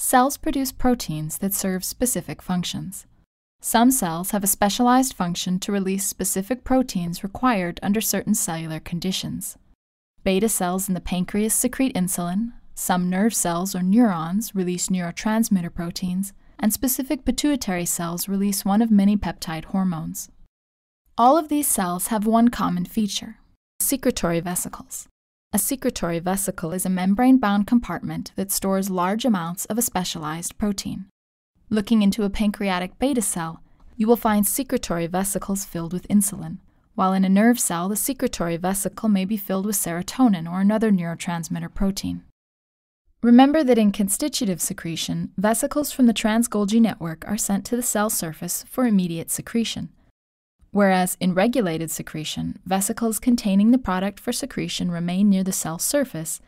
Cells produce proteins that serve specific functions. Some cells have a specialized function to release specific proteins required under certain cellular conditions. Beta cells in the pancreas secrete insulin, some nerve cells or neurons release neurotransmitter proteins, and specific pituitary cells release one of many peptide hormones. All of these cells have one common feature secretory vesicles. A secretory vesicle is a membrane bound compartment that stores large amounts of a specialized protein. Looking into a pancreatic beta cell, you will find secretory vesicles filled with insulin, while in a nerve cell, the secretory vesicle may be filled with serotonin or another neurotransmitter protein. Remember that in constitutive secretion, vesicles from the trans-Golgi network are sent to the cell surface for immediate secretion, whereas in regulated secretion, vesicles containing the product for secretion remain near the cell surface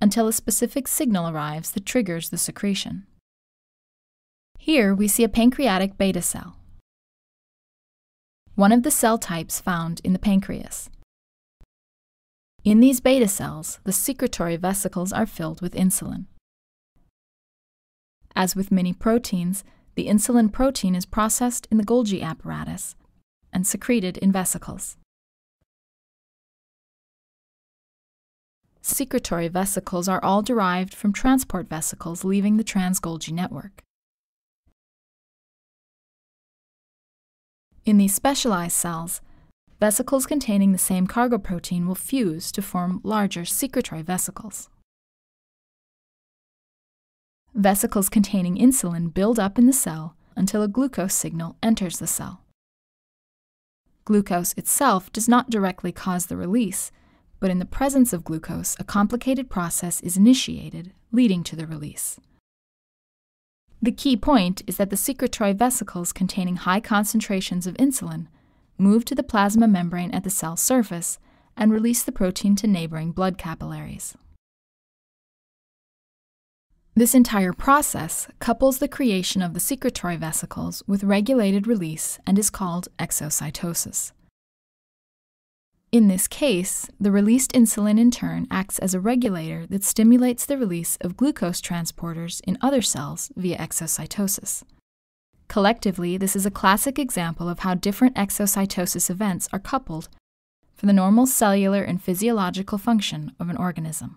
until a specific signal arrives that triggers the secretion. Here we see a pancreatic beta cell, one of the cell types found in the pancreas. In these beta cells, the secretory vesicles are filled with insulin. As with many proteins, the insulin protein is processed in the Golgi apparatus and secreted in vesicles. Secretory vesicles are all derived from transport vesicles leaving the trans-Golgi network. In these specialized cells, vesicles containing the same cargo protein will fuse to form larger secretory vesicles. Vesicles containing insulin build up in the cell until a glucose signal enters the cell. Glucose itself does not directly cause the release, but in the presence of glucose, a complicated process is initiated, leading to the release. The key point is that the secretory vesicles containing high concentrations of insulin move to the plasma membrane at the cell surface and release the protein to neighboring blood capillaries. This entire process couples the creation of the secretory vesicles with regulated release and is called exocytosis. In this case, the released insulin in turn acts as a regulator that stimulates the release of glucose transporters in other cells via exocytosis. Collectively, this is a classic example of how different exocytosis events are coupled for the normal cellular and physiological function of an organism.